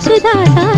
是大大。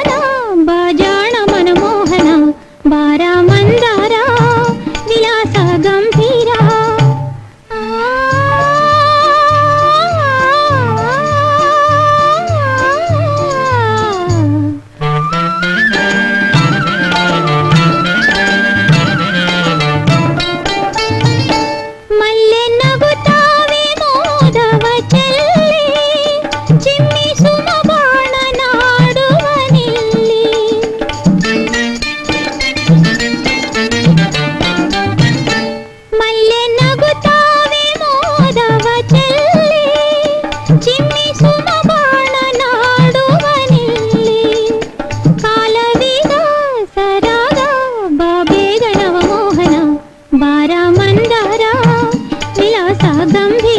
दम भी